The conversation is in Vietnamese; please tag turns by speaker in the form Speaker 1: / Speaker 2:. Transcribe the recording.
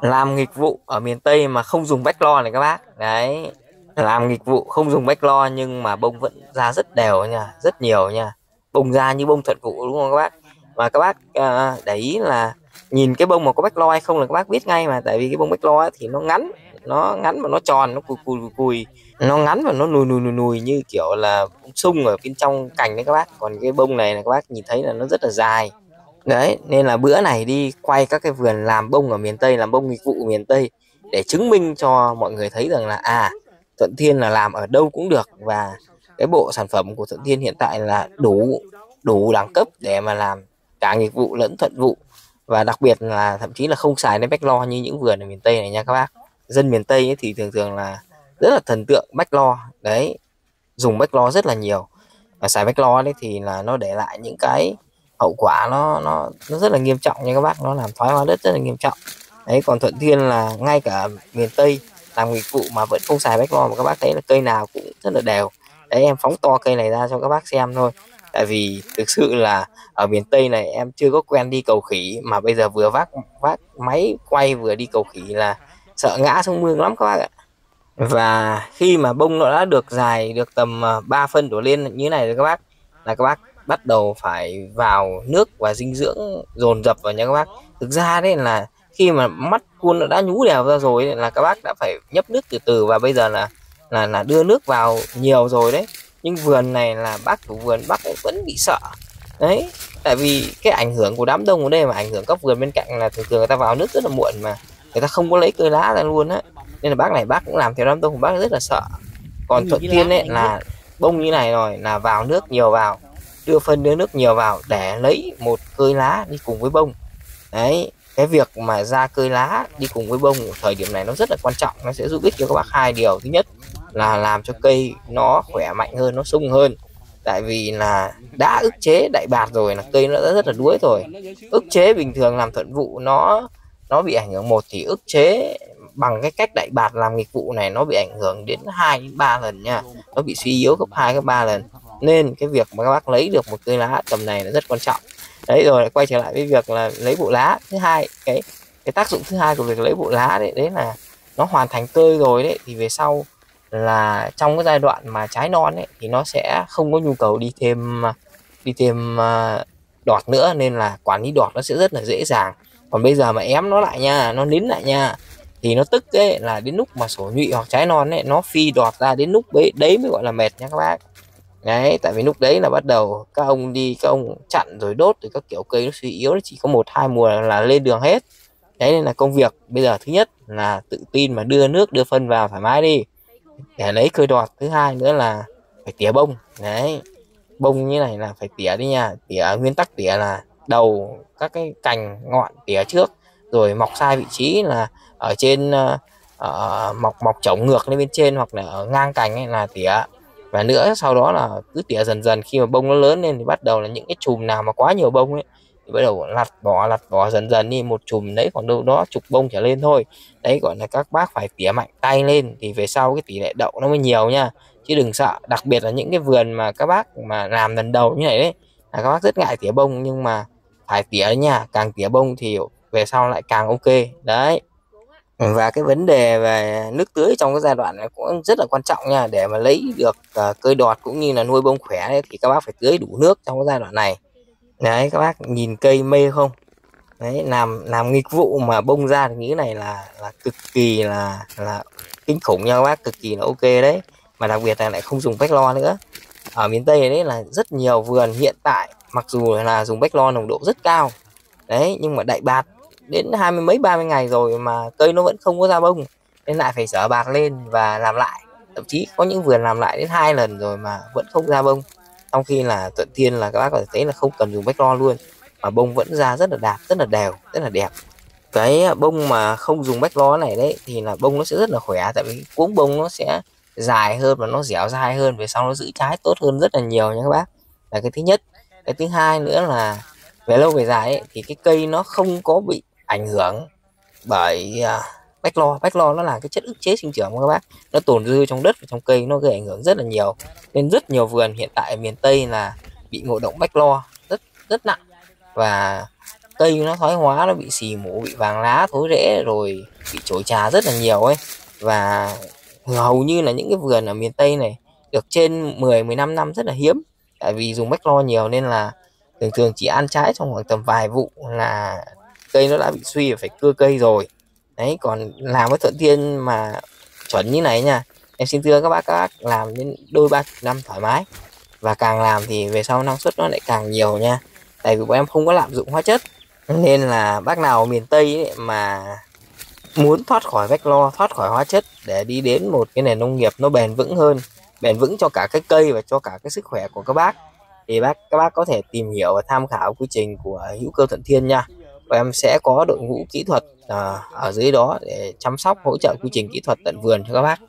Speaker 1: làm nghịch vụ ở miền Tây mà không dùng bách lo này các bác. Đấy làm nghịch vụ không dùng bách lo nhưng mà bông vẫn ra rất đều nha rất nhiều nha. Bông ra như bông thuận vụ đúng không các bác? Và các bác uh, để ý là nhìn cái bông mà có bách lo hay không là các bác biết ngay mà tại vì cái bông bách lo thì nó ngắn nó ngắn và nó tròn nó cùi cùi cùi nó ngắn và nó nùi nùi nùi, nùi như kiểu là sung ở bên trong cành đấy các bác. Còn cái bông này là các bác nhìn thấy là nó rất là dài đấy, nên là bữa này đi quay các cái vườn làm bông ở miền Tây, làm bông dịch vụ ở miền Tây để chứng minh cho mọi người thấy rằng là à Thuận Thiên là làm ở đâu cũng được và cái bộ sản phẩm của Thuận Thiên hiện tại là đủ đủ đẳng cấp để mà làm cả nghiệp vụ lẫn thuận vụ. Và đặc biệt là thậm chí là không xài đến bách lo như những vườn ở miền Tây này nha các bác. Dân miền Tây ấy thì thường thường là rất là thần tượng bách lo, đấy, dùng bách lo rất là nhiều. Và xài bách lo đấy thì là nó để lại những cái hậu quả nó nó nó rất là nghiêm trọng nha các bác, nó làm thoái hóa đất rất là nghiêm trọng. Đấy, còn thuận thiên là ngay cả miền tây làm nghịch vụ mà vẫn không xài bách lo mà các bác thấy là cây nào cũng rất là đều. Đấy, em phóng to cây này ra cho các bác xem thôi. Tại vì thực sự là ở miền tây này em chưa có quen đi cầu khỉ mà bây giờ vừa vác vác máy quay vừa đi cầu khỉ là sợ ngã xuống mương lắm các bác ạ. Và khi mà bông nó đã được dài được tầm à, 3 phân đổ lên như này rồi các bác, là các bác bắt đầu phải vào nước và dinh dưỡng dồn dập vào nha các bác. Thực ra đấy là khi mà mắt cuôn nó đã nhú đều ra rồi là các bác đã phải nhấp nước từ từ và bây giờ là là là đưa nước vào nhiều rồi đấy. Nhưng vườn này là bác chủ vườn bác ấy vẫn bị sợ. Đấy tại vì cái ảnh hưởng của đám đông ở đây mà ảnh hưởng các vườn bên cạnh là thường thường người ta vào nước rất là muộn mà người ta không có lấy cây lá ra luôn á. Nên là bác này bác cũng làm theo đám đông bác rất là sợ. Còn thuận tiên ấy là bông như này rồi là vào nước nhiều vào đưa phân đưa nước nhiều vào để lấy một cơi lá đi cùng với bông. Đấy, cái việc mà ra cơi lá đi cùng với bông ở thời điểm này nó rất là quan trọng, nó sẽ giúp ích cho các bác hai điều. Thứ nhất là làm cho cây nó khỏe mạnh hơn, nó sung hơn. Tại vì là đã ức chế đại bạt rồi là cây nó đã rất là đuối rồi. Ức chế bình thường làm thuận vụ nó nó bị ảnh hưởng một thì ức chế bằng cái cách đại bạt làm nghịch vụ này nó bị ảnh hưởng đến hai đến ba lần nha. Nó bị suy yếu gấp hai, gấp ba lần nên cái việc mà các bác lấy được một cây lá tầm này là rất quan trọng. Đấy, rồi lại quay trở lại với việc là lấy bộ lá thứ hai, cái cái tác dụng thứ hai của việc lấy bộ lá đấy đấy là nó hoàn thành tơi rồi đấy, thì về sau là trong cái giai đoạn mà trái non ấy, thì nó sẽ không có nhu cầu đi thêm đi thêm à, đọt nữa, nên là quản lý đọt nó sẽ rất là dễ dàng. Còn bây giờ mà ém nó lại nha, nó nín lại nha, thì nó tức ấy, là đến lúc mà sổ nhụy hoặc trái non ấy, nó phi đọt ra đến lúc đấy đấy mới gọi là mệt nha các bác đấy tại vì lúc đấy là bắt đầu các ông đi các ông chặn rồi đốt thì các kiểu cây nó suy yếu nó chỉ có một hai mùa là lên đường hết. Đấy nên là công việc bây giờ thứ nhất là tự tin mà đưa nước đưa phân vào thoải mái đi. Để lấy cây đọt thứ hai nữa là phải tỉa bông. Đấy bông như này là phải tỉa đi nha. Tỉa nguyên tắc tỉa là đầu các cái cành ngọn tỉa trước rồi mọc sai vị trí là ở trên uh, mọc mọc chổng ngược lên bên trên hoặc là ở ngang cành ấy là tỉa và nữa, sau đó là cứ tỉa dần dần, khi mà bông nó lớn lên thì bắt đầu là những cái chùm nào mà quá nhiều bông ấy, thì bắt đầu lặt bỏ lặt bỏ dần dần đi, một chùm đấy còn đâu đó chục bông trở lên thôi. Đấy, gọi là các bác phải tỉa mạnh tay lên thì về sau cái tỷ lệ đậu nó mới nhiều nha. Chứ đừng sợ, đặc biệt là những cái vườn mà các bác mà làm lần đầu như này đấy, là các bác rất ngại tỉa bông, nhưng mà phải tỉa nha càng tỉa bông thì về sau lại càng ok. Đấy và cái vấn đề về nước tưới trong cái giai đoạn này cũng rất là quan trọng nha. Để mà lấy được ờ, uh, cây đọt cũng như là nuôi bông khỏe ấy, thì các bác phải tưới đủ nước trong cái giai đoạn này. Đấy các bác nhìn cây mê không? Đấy làm làm nghịch vụ mà bông ra thì nghĩ này là là cực kỳ là là kinh khủng nha các bác cực kỳ là ok đấy. Mà đặc biệt là lại không dùng bách lo nữa. Ở miền tây đấy là rất nhiều vườn hiện tại mặc dù là dùng bách lo nồng độ rất cao. Đấy nhưng mà đại bạt đến hai mươi mấy ba mươi ngày rồi mà cây nó vẫn không có ra bông. Nên lại phải dở bạc lên và làm lại. Thậm chí có những vườn làm lại đến hai lần rồi mà vẫn không ra bông. Trong khi là thuận thiên là các bác có thể thấy là không cần dùng bách lo luôn. Mà bông vẫn ra rất là đạt rất là đều rất là đẹp. Cái à, bông mà không dùng bách lo này đấy thì là bông nó sẽ rất là khỏe. Tại vì cuống bông nó sẽ dài hơn và nó dẻo dai hơn về sau nó giữ trái tốt hơn rất là nhiều nha các bác. Là cái thứ nhất. Cái thứ hai nữa là về lâu về dài ấy, thì cái cây nó không có bị ảnh hưởng bởi uh, bách lo. Bách lo nó là cái chất ức chế sinh trưởng các bác. Nó tồn dư trong đất và trong cây nó gây ảnh hưởng rất là nhiều. Nên rất nhiều vườn hiện tại ở miền tây là bị ngộ độc bách lo rất rất nặng. Và cây nó thoái hóa nó bị xì mủ bị vàng lá thối rễ rồi bị chổi trà rất là nhiều ấy. Và hầu như là những cái vườn ở miền Tây này được trên 10 15 năm rất là hiếm. Tại vì dùng bách lo nhiều nên là thường thường chỉ ăn trái trong khoảng tầm vài vụ là cây nó đã bị suy và phải cưa cây rồi. Đấy, còn làm với thuận thiên mà chuẩn như này nha. Em xin thưa các bác các bác làm đến đôi ba năm thoải mái. Và càng làm thì về sau năng suất nó lại càng nhiều nha. Tại vì bọn em không có lạm dụng hóa chất, nên là bác nào ở miền Tây ấy mà muốn thoát khỏi vách lo, thoát khỏi hóa chất để đi đến một cái nền nông nghiệp nó bền vững hơn, bền vững cho cả cái cây và cho cả cái sức khỏe của các bác, thì bác, các bác có thể tìm hiểu và tham khảo quy trình của hữu cơ thuận thiên nha và em sẽ có đội ngũ kỹ thuật à, ở dưới đó để chăm sóc hỗ trợ quy trình kỹ thuật tận vườn cho các bác.